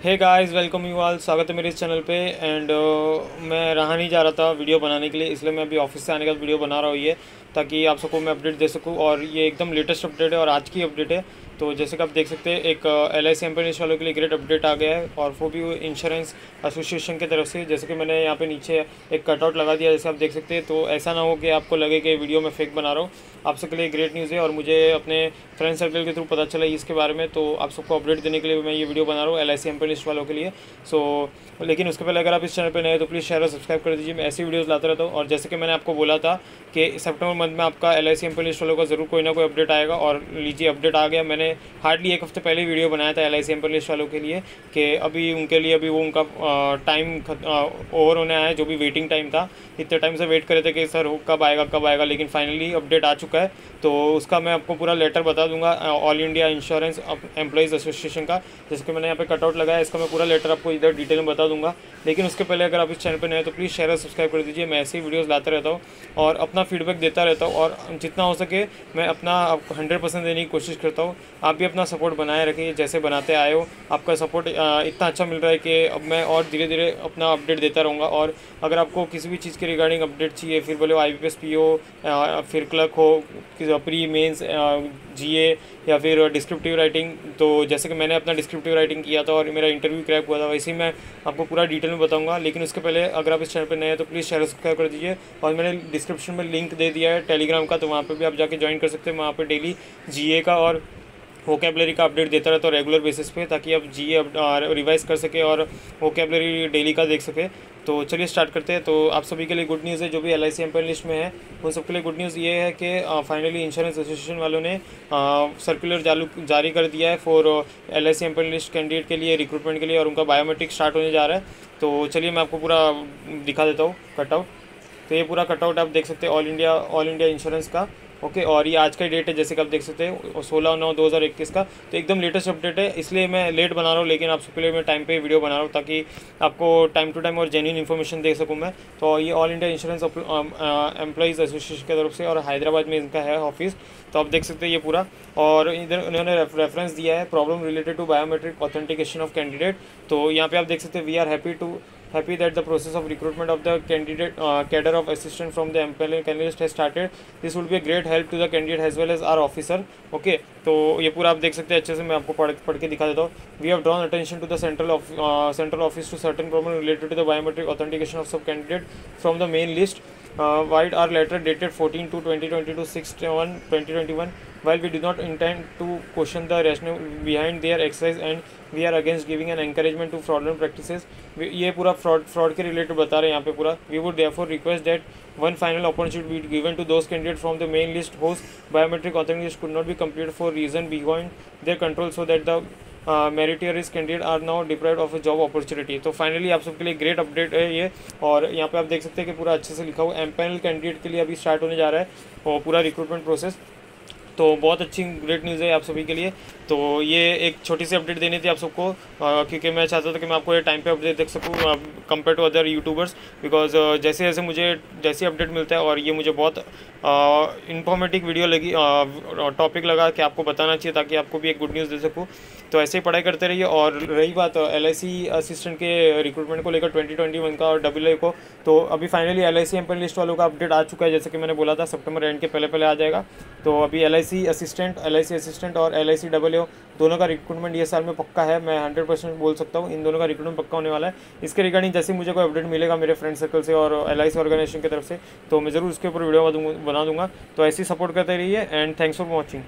Hey guys welcome you all स्वागत है मेरे इस चैनल पे एंड uh, मैं रहा नहीं जा रहा था वीडियो बनाने के लिए इसलिए मैं अभी ऑफ़िस से आने का वीडियो बना रहा हूँ ये ताकि आप सबको मैं अपडेट दे सकूँ और ये एकदम लेटेस्ट अपडेट है और आज की अपडेट है। तो जैसे कि आप देख सकते हैं एक एल आई सी वालों के लिए ग्रेट अपडेट आ गया है और वो भी इंश्योरेंस एसोसिएशन की तरफ़ से जैसे कि मैंने यहाँ पे नीचे एक कटआउट लगा दिया जैसे आप देख सकते हैं। तो ऐसा ना हो कि आपको लगे कि वीडियो में फेक बना रहा हूँ। आप सबके लिए ग्रेट न्यूज़ है और मुझे अपने फ्रेंड सर्कल के थ्रू पता चला इसके बारे में तो आप सबको अपडेट देने के लिए मैं ये वीडियो बना रहा हूँ एल आई सी एम्पेनिस्ट वालों के लिए। सो so, लेकिन उसके पहले अगर आप इस चैनल पर नए तो प्लीज़ शेयर और सब्सक्राइब कर दीजिए। मैं ऐसी वीडियोज़ लाता रहता हूँ। और जैसे कि मैंने आपको बोला था कि सेप्टेम्बर मंथ में आपका एल आई सी वालों का ज़रूर कोई ना कोई अपडेट आएगा। और लीजिए अपडेट आ गया। मैंने हार्डली एक हफ़्ते पहले वीडियो बनाया था एल आई सी लिस्ट वालों के लिए कि अभी उनके लिए अभी वो उनका टाइम ओवर होने आया जो भी वेटिंग टाइम था। इतने टाइम से वेट करे थे कि सर कब आएगा कब आएगा लेकिन फाइनली अपडेट आ चुका है। तो उसका मैं आपको पूरा लेटर बता दूँगा all India insurance employees association का। जैसे कि मैंने यहाँ पे कटआउट लगाया इसका मैं पूरा लेटर आपको इधर डिटेल में बता दूँगा। लेकिन उसके पहले अगर आप इस चैनल पर नए तो प्लीज़ शेयर और सब्सक्राइब कर दीजिए। मैं ऐसे ही वीडियोज़ लाता रहता हूँ और अपना फीडबैक देता रहता हूँ और जितना हो सके मैं अपना आपको हंड्रेड परसेंट देने की कोशिश करता हूँ। आप भी अपना सपोर्ट बनाए रखिए जैसे बनाते आए हो। आपका सपोर्ट इतना अच्छा मिल रहा है कि अब मैं और धीरे धीरे अपना अपडेट देता रहूँगा। और अगर आपको किसी भी चीज़ के रिगार्डिंग अपडेट चाहिए, फिर बोले आई एस पी हो फिर क्लर्क हो प्री मेंस जीए या फिर डिस्क्रिप्टिव राइटिंग तो जैसे कि मैंने अपना डिस्क्रिप्टिव राइटिंग किया था और मेरा इंटरव्यू क्रैक हुआ था, वैसे ही मैं आपको पूरा डिटेल में बताऊँगा, लेकिन उसके पहले अगर आप इस चैनल पर नए हैं तो प्लीज़ शेयर सब्सक्राइब कर दीजिए। और मैंने डिस्क्रिप्शन में लिंक दे दिया है टेलीग्राम का तो वहाँ पर भी आप जाके ज्वाइन कर सकते हैं। वहाँ पर डेली जीए का और वोकेबलरी का अपडेट देता रहता हूँ रेगुलर बेसिस पे, ताकि आप जी रिवाइज कर सके और वोकेबलरी डेली का देख सके। तो चलिए स्टार्ट करते हैं। तो आप सभी के लिए गुड न्यूज़ है, जो भी एल आई सी लिस्ट में है, उन सबके लिए गुड न्यूज़ ये है कि फाइनली इंश्योरेंस एसोसिएशन वालों ने सर्कुलर चालू, जारी कर दिया है for L I C list candidate के लिए रिक्रूटमेंट के लिए, और उनका बायोमेट्रिक स्टार्ट होने जा रहा है। तो चलिए मैं आपको पूरा दिखा देता हूँ कटआउट तो ये पूरा कटआउट आप देख सकते हैं all India all India insurance का। ओके, और ये आज का डेट है, जैसे कि आप देख सकते हैं सोलह नौ दो हज़ार इक्कीस का। तो एकदम लेटेस्ट अपडेट है, इसलिए मैं लेट बना रहा हूँ, लेकिन आप सबके लिए मैं टाइम पे वीडियो बना रहा हूँ, ताकि आपको टाइम टू टाइम और जेन्यून इन्फॉर्मेशन दे सकूँ मैं। तो ये all India insurance employees association की तरफ़ से, और हैदराबाद में इनका है ऑफ़िस तो आप देख सकते हैं ये पूरा। और इधर उन्होंने रेफरेंस दिया है problem related to biometric authentication of candidate तो यहाँ पे आप देख सकते हैं we are happy to happy that the process of recruitment of the candidate uh, cadre of assistant from the MPL candidate has started this would be a great help to the candidate as well as our officer okay तो ये पूरा आप देख सकते हैं अच्छे से मैं आपको पढ़ पढ़ के दिखा देता हूँ we have drawn attention to the central central office to certain problem related to the biometric authentication of सब candidate from the main list uh, wide our letter dated 14 to 2022 6 1 2021 while we do not intend to question the rationale behind their exercise and we are against giving an encouragement to fraudulent practices ये पूरा fraud fraud के related बता रहे हैं यहाँ पे पूरा we would therefore request that one final opportunity be given to those candidates from the main list whose biometric authentication could not be completed for reason beyond their control so that the meritorious candidate are now deprive of job opportunity तो finally आप सबके लिए great update है ये। और यहाँ पे आप देख सकते हैं कि पूरा अच्छे से लिखा हुआ एम पैनल कैंडिडेट के लिए अभी स्टार्ट होने जा रहा है। और पूरा रिक्रूटमेंट प्रोसेस तो बहुत अच्छी ग्रेट न्यूज़ है आप सभी के लिए। तो ये एक छोटी सी अपडेट देनी थी आप सबको क्योंकि मैं चाहता था कि मैं आपको ये टाइम पे अपडेट देख सकूँ compare to other YouTubers because जैसे जैसे मुझे जैसे अपडेट मिलता है और ये मुझे बहुत इन्फॉर्मेटिव वीडियो लगी टॉपिक लगा कि आपको बताना चाहिए ताकि आपको भी एक गुड न्यूज़ दे सकूँ। तो ऐसे ही पढ़ाई करते रहिए और रही बात LIC असिस्टेंट के रिक्रूटमेंट को लेकर ट्वेंटी ट्वेंटी वन का और डब्ल्यू को तो अभी finally L I C list वालों का अपडेट आ चुका है। जैसे कि मैंने बोला था सितंबर एंड के पहले पहले आ जाएगा। तो अभी LIC असिस्टेंट, एलआईसी असिस्टेंट और एल आई दोनों का रिक्रूटमेंट ये साल में पक्का है, मैं हंड्रेड परसेंट बोल सकता हूँ, इन दोनों का रिक्रूटमेंट पक्का होने वाला है। इसके रिगार्डिंग जैसे मुझे कोई अपडेट मिलेगा मेरे फ्रेंड सर्कल से और एलआईसी ऑर्गेनाइजेशन की तरफ़ से तो मैं ज़रूर उसके ऊपर वीडियो बना दूँगा तो ऐसे ही सपोर्ट करते रहिए एंड थैंक्स फॉर वॉचिंग